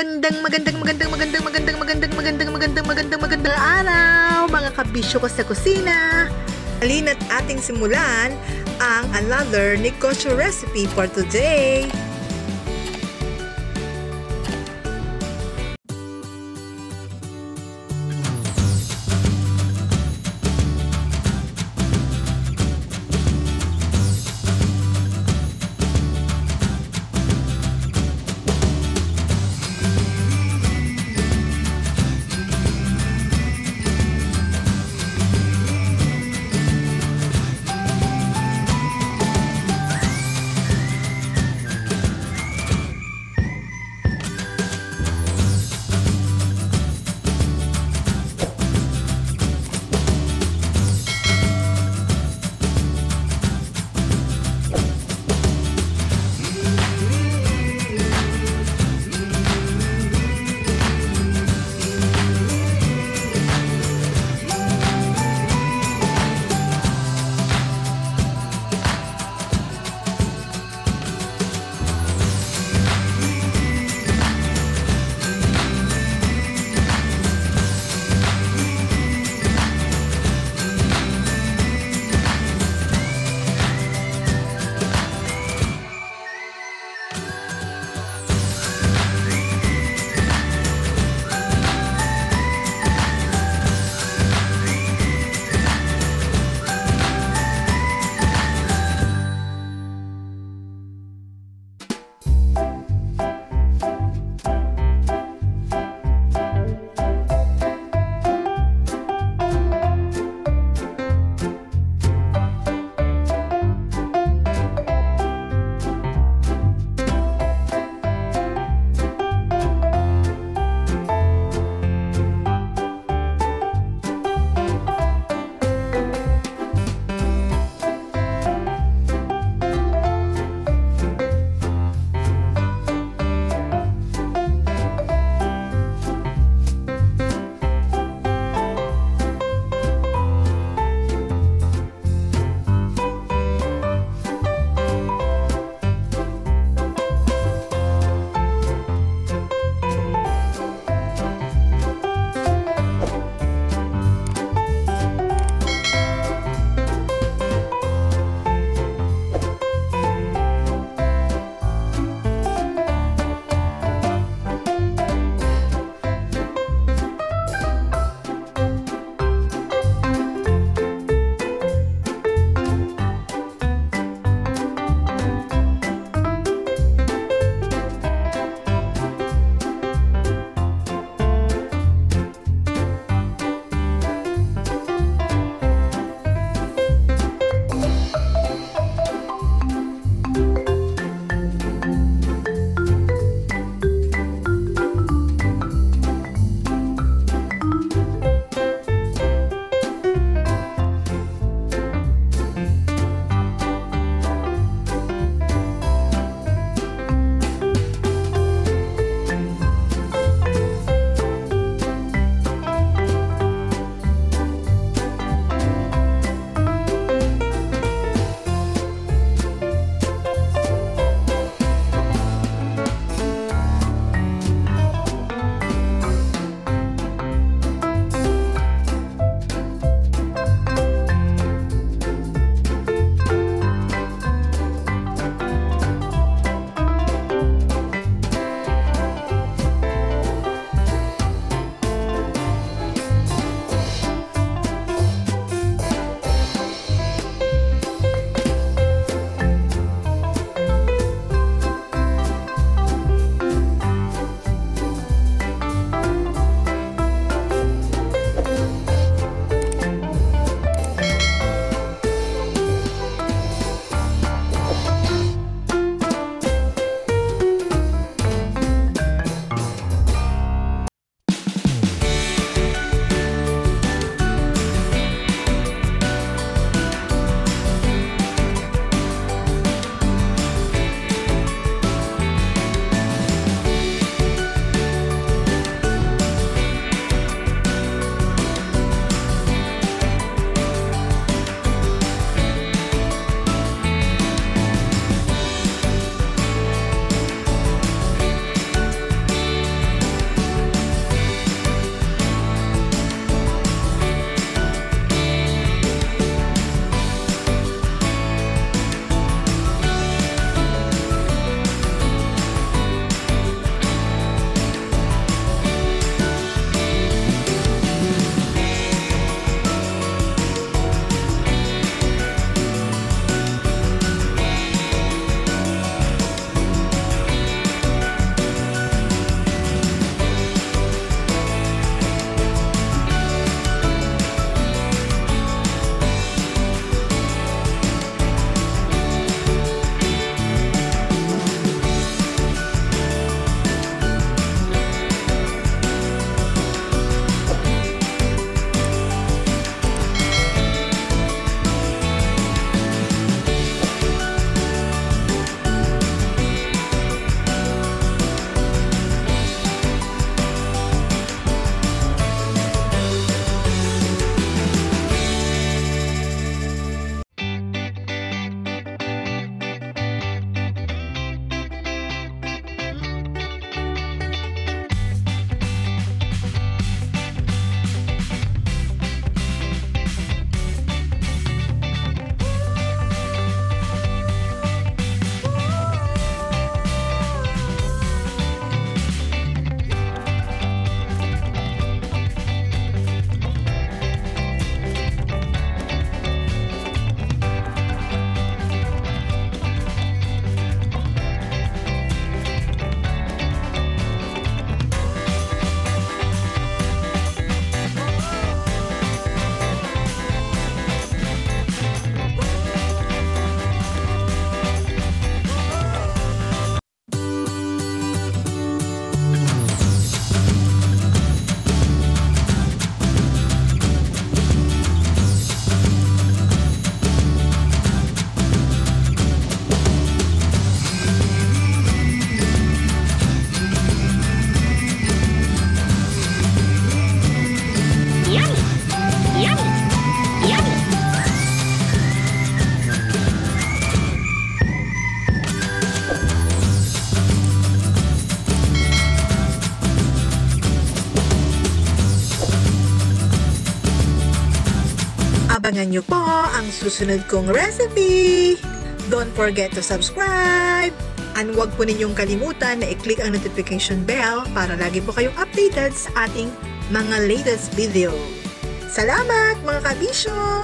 magandang, magandang, magandang, magandang, magandang, magandang, magandang, magandang, magandang, magandang araw, mga kabisyo ko sa kusina. Halina't ating simulan ang another negosyo recipe for today. Nyo po ang susunod kong recipe! Don't forget to subscribe! And huwag po ninyong kalimutan na i-click ang notification bell para lagi po kayong updated sa ating mga latest video. Salamat mga kabisyo!